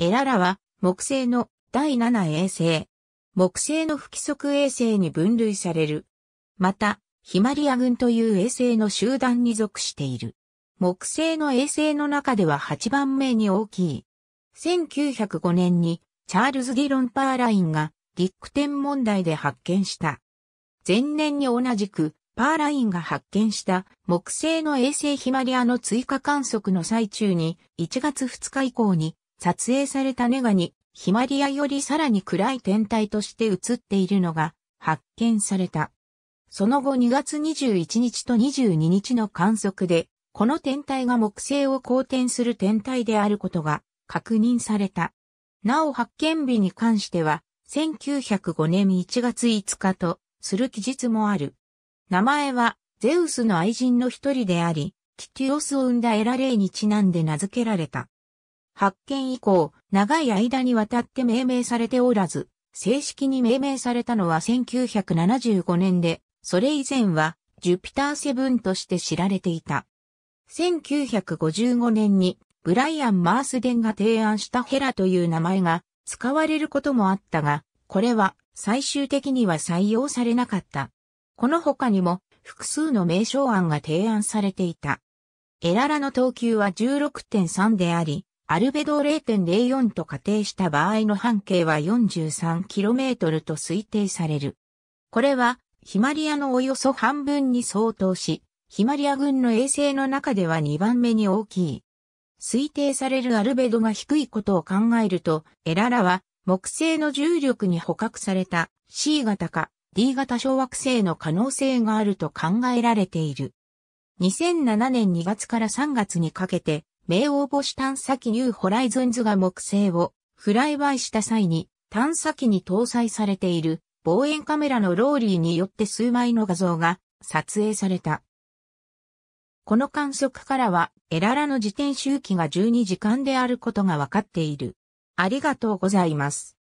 エララは木星の第7衛星。木星の不規則衛星に分類される。また、ヒマリア群という衛星の集団に属している。木星の衛星の中では8番目に大きい。1905年にチャールズ・ディロン・パーラインがディック点問題で発見した。前年に同じくパーラインが発見した木星の衛星ヒマリアの追加観測の最中に1月2日以降に撮影されたネガにヒマリアよりさらに暗い天体として映っているのが発見された。その後2月21日と22日の観測でこの天体が木星を公転する天体であることが確認された。なお発見日に関しては1905年1月5日とする記述もある。名前はゼウスの愛人の一人であり、キティオスを生んだエラレイにちなんで名付けられた。発見以降、長い間にわたって命名されておらず、正式に命名されたのは1975年で、それ以前はジュピターセブンとして知られていた。1955年にブライアン・マースデンが提案したヘラという名前が使われることもあったが、これは最終的には採用されなかった。この他にも複数の名称案が提案されていた。エララの等級は16.3であり、アルベドを0.04と仮定した場合の半径は 43km と推定される。これはヒマリアのおよそ半分に相当し、ヒマリア群の衛星の中では2番目に大きい。推定されるアルベドが低いことを考えると、エララは木星の重力に捕獲された C 型か D 型小惑星の可能性があると考えられている。2007年2月から3月にかけて、冥王星探査機ニューホライズンズが木星をフライバイした際に探査機に搭載されている望遠カメラのローリーによって数枚の画像が撮影された。この観測からはエララの自転周期が12時間であることが分かっている。ありがとうございます。